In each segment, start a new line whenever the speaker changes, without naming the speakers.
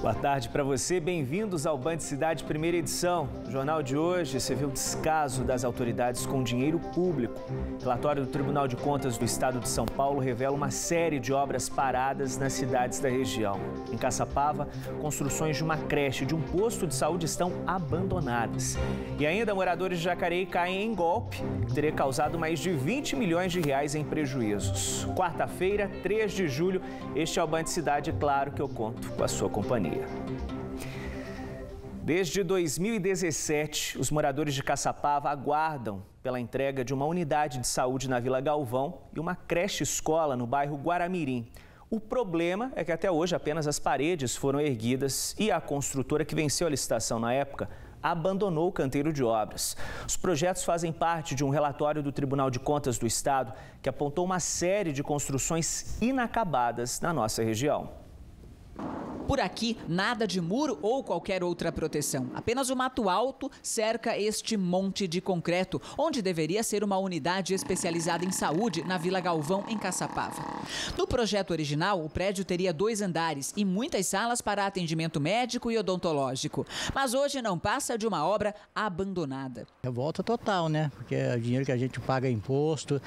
Boa tarde para você, bem-vindos ao Band Cidade Primeira Edição. Jornal de hoje, você vê o descaso das autoridades com dinheiro público. Relatório do Tribunal de Contas do Estado de São Paulo revela uma série de obras paradas nas cidades da região. Em Caçapava, construções de uma creche e de um posto de saúde estão abandonadas. E ainda moradores de Jacareí caem em golpe, que teria causado mais de 20 milhões de reais em prejuízos. Quarta-feira, 3 de julho, este é o Band Cidade, claro que eu conto com a sua companhia. Desde 2017, os moradores de Caçapava aguardam pela entrega de uma unidade de saúde na Vila Galvão e uma creche-escola no bairro Guaramirim. O problema é que até hoje apenas as paredes foram erguidas e a construtora que venceu a licitação na época abandonou o canteiro de obras. Os projetos fazem parte de um relatório do Tribunal de Contas do Estado que apontou uma série de construções inacabadas na nossa região.
Por aqui, nada de muro ou qualquer outra proteção. Apenas o mato alto cerca este monte de concreto, onde deveria ser uma unidade especializada em saúde na Vila Galvão, em Caçapava. No projeto original, o prédio teria dois andares e muitas salas para atendimento médico e odontológico. Mas hoje não passa de uma obra abandonada.
Revolta total, né? Porque é o dinheiro que a gente paga imposto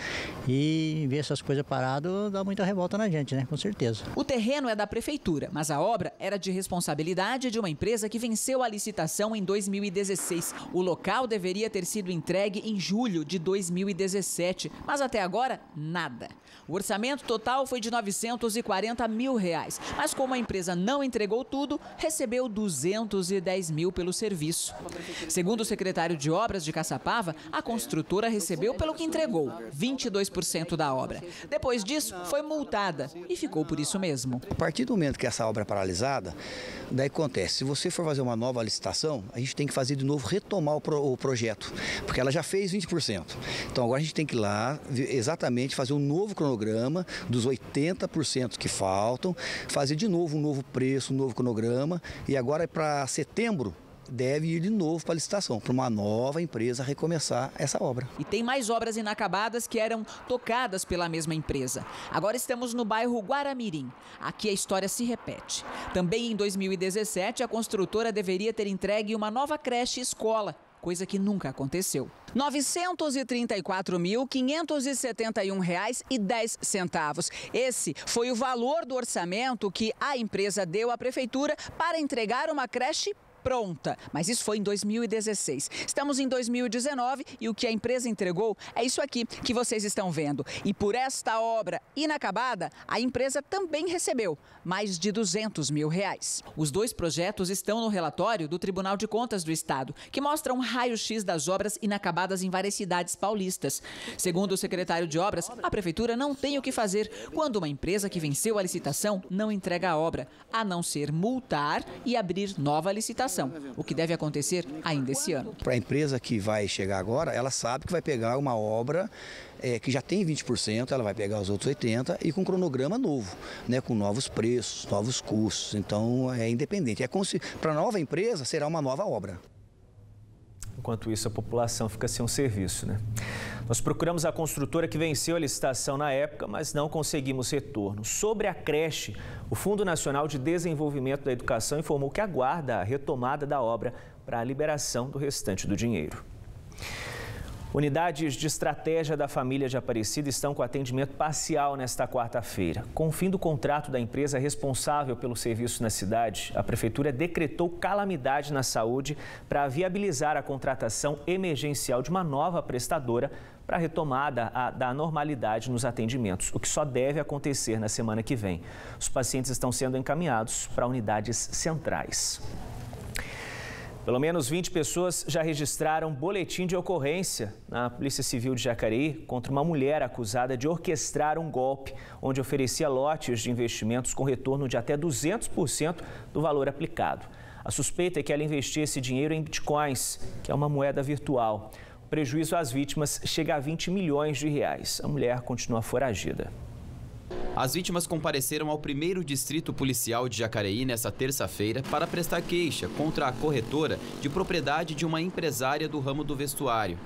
e ver essas coisas paradas dá muita revolta na gente, né? Com certeza.
O terreno é da prefeitura, mas a obra era de responsabilidade de uma empresa que venceu a licitação em 2016. O local deveria ter sido entregue em julho de 2017, mas até agora, nada. O orçamento total foi de 940 mil reais, mas como a empresa não entregou tudo, recebeu 210 mil pelo serviço. Segundo o secretário de Obras de Caçapava, a construtora recebeu pelo que entregou, 22% da obra. Depois disso, foi multada e ficou por isso mesmo.
A partir do momento que essa obra é paralisada, daí acontece, se você for fazer uma nova licitação, a gente tem que fazer de novo, retomar o, pro, o projeto, porque ela já fez 20%. Então agora a gente tem que ir lá exatamente fazer um novo cronograma dos 80% que faltam, fazer de novo um novo preço, um novo cronograma, e agora é para setembro deve ir de novo para a licitação, para uma nova empresa recomeçar essa obra.
E tem mais obras inacabadas que eram tocadas pela mesma empresa. Agora estamos no bairro Guaramirim. Aqui a história se repete. Também em 2017, a construtora deveria ter entregue uma nova creche escola coisa que nunca aconteceu. R$ 934.571,10. Esse foi o valor do orçamento que a empresa deu à prefeitura para entregar uma creche pronta. Mas isso foi em 2016. Estamos em 2019 e o que a empresa entregou é isso aqui que vocês estão vendo. E por esta obra inacabada, a empresa também recebeu mais de 200 mil reais. Os dois projetos estão no relatório do Tribunal de Contas do Estado, que mostra um raio-x das obras inacabadas em várias cidades paulistas. Segundo o secretário de Obras, a prefeitura não tem o que fazer quando uma empresa que venceu a licitação não entrega a obra, a não ser multar e abrir nova licitação o que deve acontecer ainda esse ano.
Para a empresa que vai chegar agora, ela sabe que vai pegar uma obra é, que já tem 20%, ela vai pegar os outros 80% e com um cronograma novo, né, com novos preços, novos custos. Então é independente. É para a nova empresa será uma nova obra.
Enquanto isso, a população fica sem um serviço, né? Nós procuramos a construtora que venceu a licitação na época, mas não conseguimos retorno. Sobre a creche, o Fundo Nacional de Desenvolvimento da Educação informou que aguarda a retomada da obra para a liberação do restante do dinheiro. Unidades de estratégia da família de Aparecida estão com atendimento parcial nesta quarta-feira. Com o fim do contrato da empresa responsável pelo serviço na cidade, a Prefeitura decretou calamidade na saúde para viabilizar a contratação emergencial de uma nova prestadora para a retomada da normalidade nos atendimentos, o que só deve acontecer na semana que vem. Os pacientes estão sendo encaminhados para unidades centrais. Pelo menos 20 pessoas já registraram boletim de ocorrência na Polícia Civil de Jacareí contra uma mulher acusada de orquestrar um golpe, onde oferecia lotes de investimentos com retorno de até 200% do valor aplicado. A suspeita é que ela investia esse dinheiro em bitcoins, que é uma moeda virtual. O prejuízo às vítimas chega a 20 milhões de reais. A mulher continua foragida.
As vítimas compareceram ao primeiro distrito policial de Jacareí nesta terça-feira para prestar queixa contra a corretora de propriedade de uma empresária do ramo do vestuário.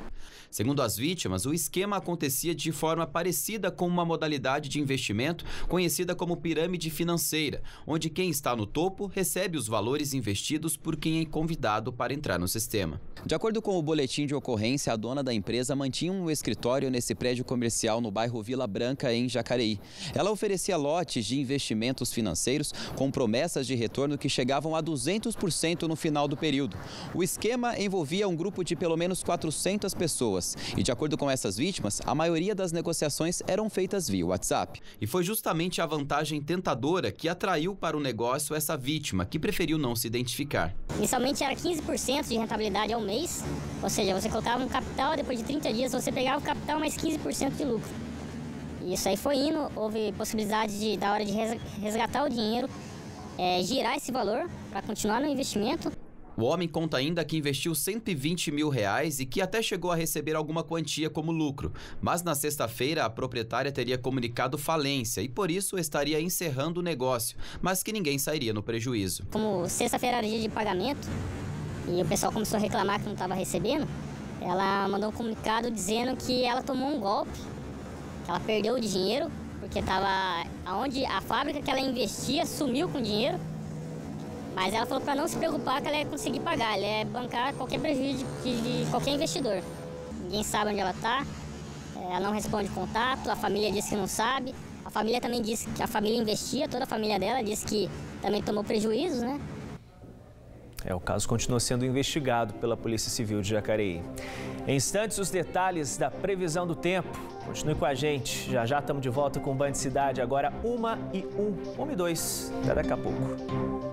Segundo as vítimas, o esquema acontecia de forma parecida com uma modalidade de investimento conhecida como pirâmide financeira, onde quem está no topo recebe os valores investidos por quem é convidado para entrar no sistema. De acordo com o boletim de ocorrência, a dona da empresa mantinha um escritório nesse prédio comercial no bairro Vila Branca, em Jacareí. Ela oferecia lotes de investimentos financeiros com promessas de retorno que chegavam a 200% no final do período. O esquema envolvia um grupo de pelo menos 400 pessoas e, de acordo com essas vítimas, a maioria das negociações eram feitas via WhatsApp. E foi justamente a vantagem tentadora que atraiu para o negócio essa vítima, que preferiu não se identificar.
Inicialmente era 15% de rentabilidade ao mês, ou seja, você colocava um capital, depois de 30 dias você pegava o capital mais 15% de lucro. E isso aí foi indo, houve possibilidade de, da hora de resgatar o dinheiro, é, girar esse valor para continuar no investimento.
O homem conta ainda que investiu 120 mil reais e que até chegou a receber alguma quantia como lucro. Mas na sexta-feira a proprietária teria comunicado falência e por isso estaria encerrando o negócio, mas que ninguém sairia no prejuízo.
Como sexta-feira era dia de pagamento e o pessoal começou a reclamar que não estava recebendo, ela mandou um comunicado dizendo que ela tomou um golpe, que ela perdeu o dinheiro porque estava aonde a fábrica que ela investia sumiu com o dinheiro mas ela falou para não se preocupar que ela ia conseguir pagar, ela ia bancar qualquer prejuízo de, de qualquer investidor. Ninguém sabe onde ela está, é, ela não responde contato, a família disse que não sabe, a família também disse que a família investia, toda a família dela disse que também tomou prejuízos, né?
É, o caso continua sendo investigado pela Polícia Civil de Jacareí. Em instantes, os detalhes da previsão do tempo. Continue com a gente. Já já estamos de volta com o Band Cidade, agora uma e um, uma e dois. Até daqui a pouco.